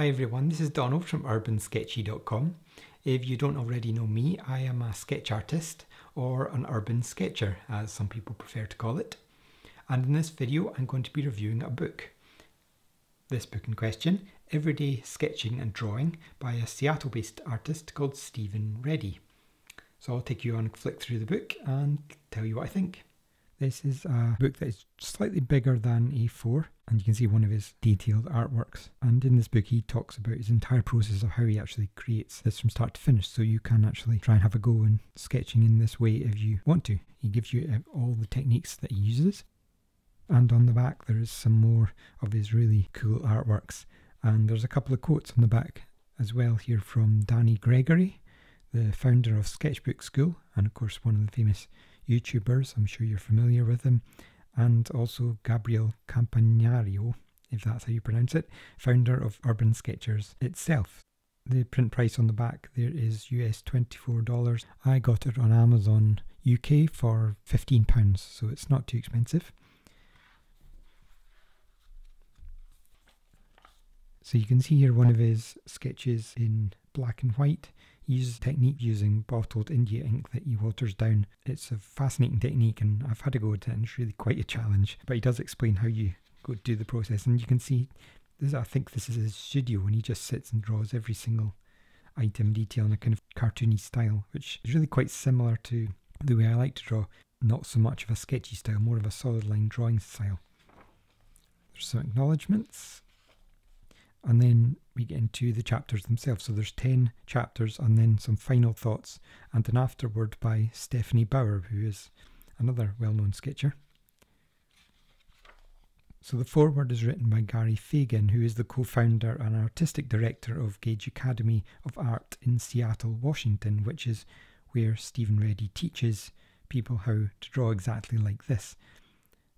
Hi everyone, this is Donald from urbansketchy.com. If you don't already know me, I am a sketch artist or an urban sketcher as some people prefer to call it. And in this video I'm going to be reviewing a book. This book in question, Everyday Sketching and Drawing by a Seattle based artist called Steven Reddy. So I'll take you on a flick through the book and tell you what I think. This is a book that is slightly bigger than A4, and you can see one of his detailed artworks. And in this book, he talks about his entire process of how he actually creates this from start to finish. So you can actually try and have a go in sketching in this way if you want to. He gives you uh, all the techniques that he uses. And on the back, there is some more of his really cool artworks. And there's a couple of quotes on the back as well here from Danny Gregory, the founder of Sketchbook School, and of course, one of the famous YouTubers. I'm sure you're familiar with him. And also Gabriel Campanario, if that's how you pronounce it, founder of Urban Sketchers itself. The print price on the back there is US $24. I got it on Amazon UK for £15, so it's not too expensive. So you can see here one of his sketches in black and white uses technique using bottled India ink that he waters down. It's a fascinating technique, and I've had to go with it, and it's really quite a challenge. But he does explain how you go do the process, and you can see this. I think this is his studio, and he just sits and draws every single item detail in a kind of cartoony style, which is really quite similar to the way I like to draw. Not so much of a sketchy style, more of a solid line drawing style. There's some acknowledgements and then we get into the chapters themselves. So there's 10 chapters and then some final thoughts and an afterword by Stephanie Bauer, who is another well-known sketcher. So the foreword is written by Gary Faigin, who is the co-founder and artistic director of Gage Academy of Art in Seattle, Washington, which is where Steven Reddy teaches people how to draw exactly like this.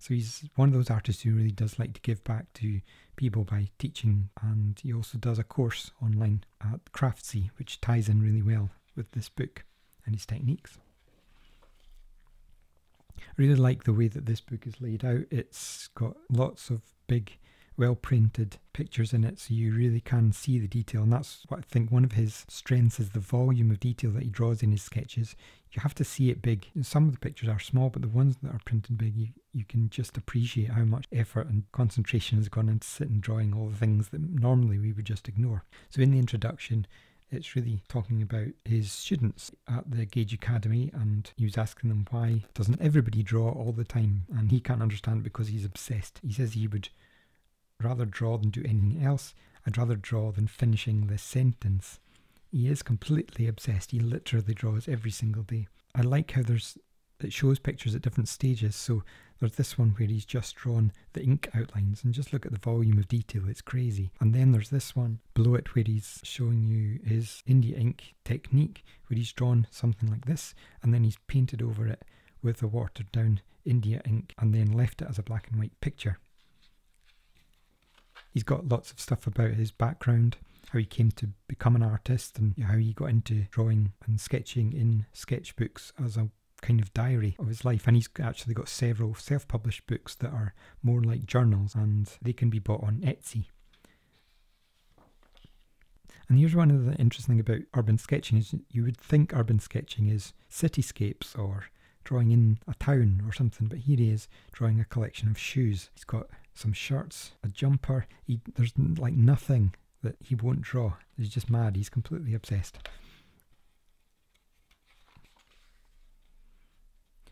So he's one of those artists who really does like to give back to people by teaching, and he also does a course online at Craftsy, which ties in really well with this book and his techniques. I really like the way that this book is laid out. It's got lots of big well printed pictures in it so you really can see the detail and that's what I think one of his strengths is the volume of detail that he draws in his sketches. You have to see it big. Some of the pictures are small but the ones that are printed big you, you can just appreciate how much effort and concentration has gone into sitting drawing all the things that normally we would just ignore. So in the introduction it's really talking about his students at the Gage Academy, and he was asking them why doesn't everybody draw all the time, and he can't understand because he's obsessed. He says he would rather draw than do anything else. I'd rather draw than finishing the sentence. He is completely obsessed. He literally draws every single day. I like how there's it shows pictures at different stages. So there's this one where he's just drawn the ink outlines and just look at the volume of detail, it's crazy. And then there's this one below it where he's showing you his India ink technique, where he's drawn something like this and then he's painted over it with a watered down India ink and then left it as a black and white picture. He's got lots of stuff about his background, how he came to become an artist, and how he got into drawing and sketching in sketchbooks as a kind of diary of his life. And he's actually got several self published books that are more like journals and they can be bought on Etsy. And here's one of the interesting about urban sketching is you would think urban sketching is cityscapes or drawing in a town or something, but here he is drawing a collection of shoes. He's got some shirts, a jumper. He, there's like nothing that he won't draw. He's just mad. He's completely obsessed.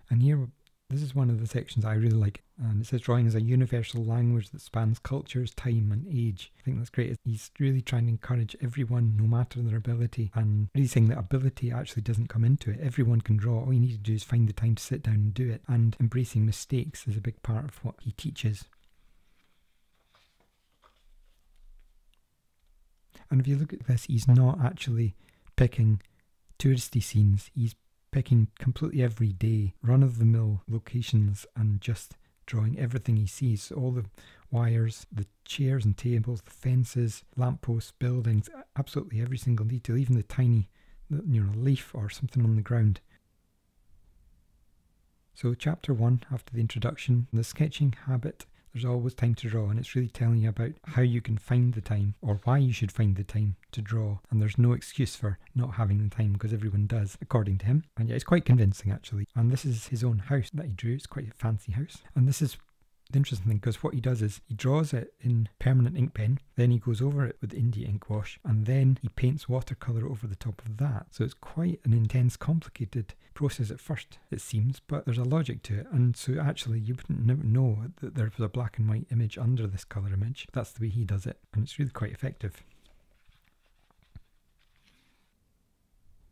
And here, this is one of the sections I really like. And it says drawing is a universal language that spans cultures, time, and age. I think that's great. He's really trying to encourage everyone, no matter their ability, and really saying that ability actually doesn't come into it. Everyone can draw. All you need to do is find the time to sit down and do it. And embracing mistakes is a big part of what he teaches. And if you look at this, he's not actually picking touristy scenes. He's picking completely everyday, run of the mill locations and just drawing everything he sees. All the wires, the chairs and tables, the fences, lampposts, buildings, absolutely every single detail, even the tiny you know, leaf or something on the ground. So, chapter one, after the introduction, the sketching habit There's always time to draw, and it's really telling you about how you can find the time or why you should find the time to draw. And there's no excuse for not having the time because everyone does, according to him. And yeah, it's quite convincing actually. And this is his own house that he drew. It's quite a fancy house. And this is the interesting thing because what he does is he draws it in permanent ink pen, then he goes over it with India ink wash, and then he paints watercolour over the top of that. So it's quite an intense, complicated process at first, it seems, but there's a logic to it. And so actually, you wouldn't never know that there was a black and white image under this colour image. That's the way he does it, and it's really quite effective.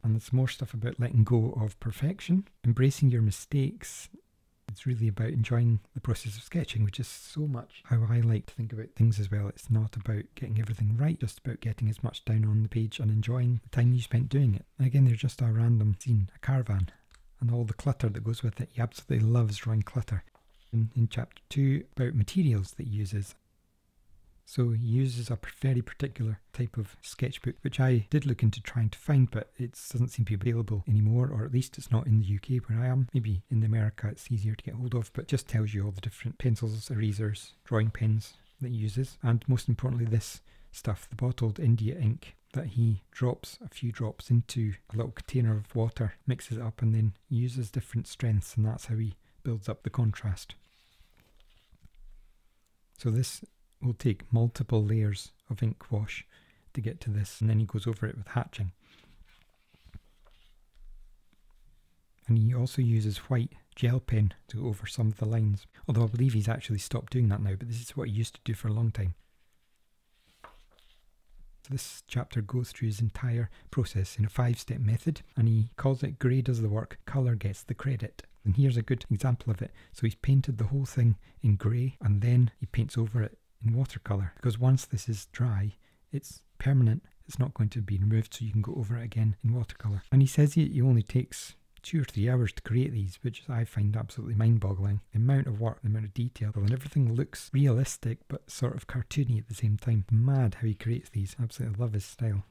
And there's more stuff about letting go of perfection, embracing your mistakes, it's really about enjoying the process of sketching, which is so much how I like to think about things as well. It's not about getting everything right, just about getting as much down on the page and enjoying the time you spent doing it. And again, there's just a random scene, a caravan, and all the clutter that goes with it. He absolutely loves drawing clutter. In, in chapter 2, about materials that he uses. So he uses a very particular type of sketchbook, which I did look into trying to find, but it doesn't seem to be available anymore, or at least it's not in the UK where I am. Maybe in America it's easier to get hold of, but just tells you all the different pencils, erasers, drawing pens that he uses, and most importantly, this stuff, the bottled India ink that he drops a few drops into a little container of water, mixes it up, and then uses different strengths, and that's how he builds up the contrast. So this will take multiple layers of ink wash to get to this, and then he goes over it with hatching. And he also uses white gel pen to go over some of the lines, although I believe he's actually stopped doing that now, but this is what he used to do for a long time. So this chapter goes through his entire process in a five-step method, and he calls it grey does the work, colour gets the credit. And here's a good example of it. So he's painted the whole thing in grey, and then he paints over it in watercolour because once this is dry, it's permanent. It's not going to be removed, so you can go over it again in watercolour. And he says he, he only takes two or three hours to create these, which I find absolutely mind boggling. The amount of work, the amount of detail, and everything looks realistic but sort of cartoony at the same time. Mad how he creates these. Absolutely love his style.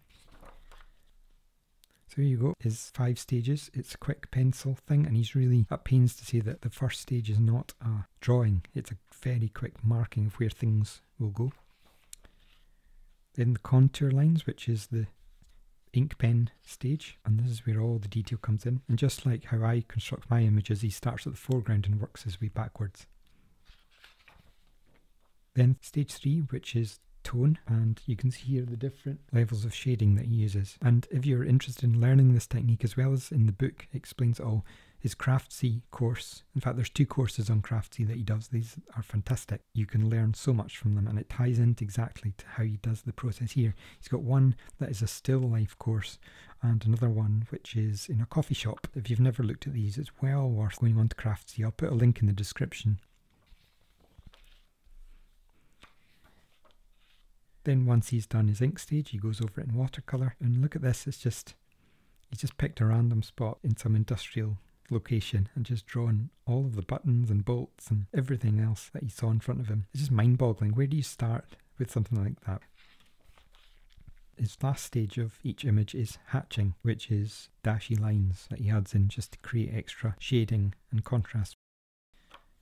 So here you go, his five stages. It's a quick pencil thing, and he's really at pains to say that the first stage is not a drawing, it's a very quick marking of where things will go. Then the contour lines, which is the ink pen stage, and this is where all the detail comes in. And just like how I construct my images, he starts at the foreground and works his way backwards. Then stage three, which is tone and you can see here the different levels of shading that he uses. And if you're interested in learning this technique as well as in the book explains all, his Craftsy course. In fact, there's two courses on Craftsy that he does. These are fantastic. You can learn so much from them, and it ties into exactly to how he does the process here. He's got one that is a still life course, and another one which is in a coffee shop. If you've never looked at these, it's well worth going on to Craftsy. I'll put a link in the description. Then once he's done his ink stage, he goes over it in watercolour. And look at this, it's just, he's just picked a random spot in some industrial location and just drawn all of the buttons and bolts and everything else that he saw in front of him. It's just mind boggling. Where do you start with something like that? His last stage of each image is hatching, which is dashy lines that he adds in just to create extra shading and contrast.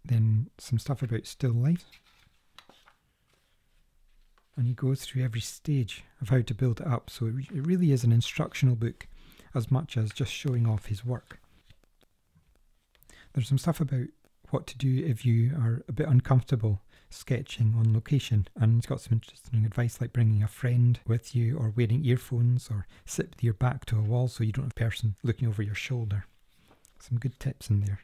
Then some stuff about still life and he goes through every stage of how to build it up. So it, it really is an instructional book as much as just showing off his work. There's some stuff about what to do if you are a bit uncomfortable sketching on location, and he's got some interesting advice like bringing a friend with you, or wearing earphones, or sit with your back to a wall so you don't have a person looking over your shoulder. Some good tips in there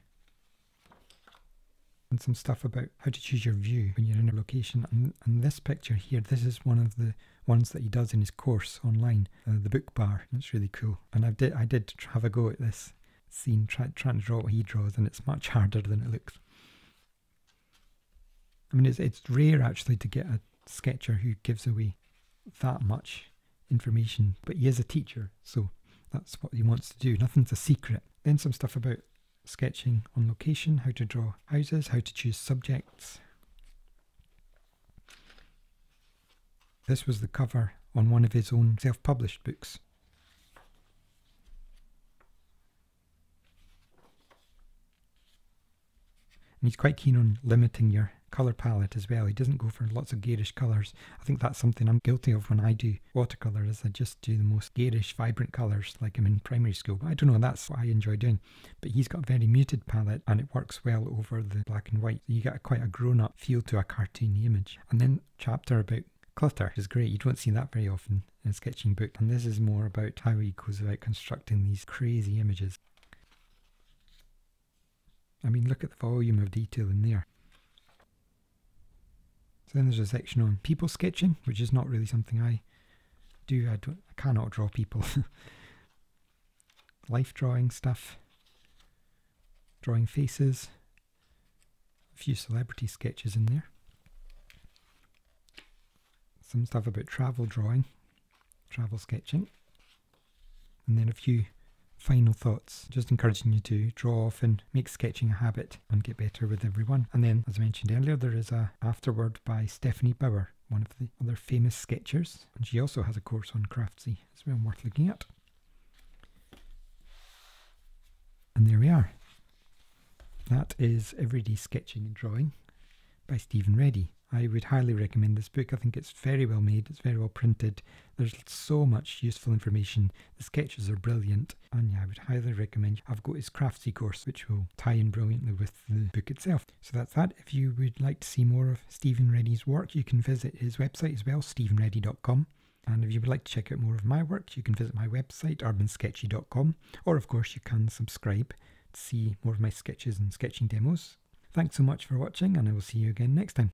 some stuff about how to choose your view when you're in a location. And, and this picture here, this is one of the ones that he does in his course online, uh, the book bar. It's really cool. And I did I did have a go at this scene, try, trying to draw what he draws, and it's much harder than it looks. I mean, it's it's rare actually to get a sketcher who gives away that much information, but he is a teacher, so that's what he wants to do. Nothing's a secret. Then some stuff about sketching on location, how to draw houses, how to choose subjects. This was the cover on one of his own self published books. And he's quite keen on limiting your colour palette as well. He doesn't go for lots of garish colours. I think that's something I'm guilty of when I do watercolour is I just do the most garish, vibrant colours like I'm in primary school. But I don't know, that's what I enjoy doing. But he's got a very muted palette and it works well over the black and white. You get quite a grown-up feel to a cartoony image. And then chapter about clutter is great. You don't see that very often in a sketching book. And this is more about how he goes about constructing these crazy images. I mean, look at the volume of detail in there. So then there's a section on people sketching, which is not really something I do. I don't. I cannot draw people. Life drawing stuff, drawing faces, a few celebrity sketches in there. Some stuff about travel drawing, travel sketching, and then a few final thoughts, just encouraging you to draw often, make sketching a habit and get better with everyone. And then, as I mentioned earlier, there is a afterword by Stephanie Bauer, one of the other famous sketchers, and she also has a course on Craftsy as well, worth looking at. And there we are. That is Everyday Sketching and Drawing by Steven Reddy. I would highly recommend this book. I think it's very well made, it's very well printed. There's so much useful information. The sketches are brilliant, and yeah, I would highly recommend. I've got his Craftsy course, which will tie in brilliantly with the book itself. So that's that. If you would like to see more of Steven Reddy's work, you can visit his website as well, stevenreddy.com. And if you would like to check out more of my work, you can visit my website, urbansketchy.com, or of course, you can subscribe to see more of my sketches and sketching demos. Thanks so much for watching, and I will see you again next time.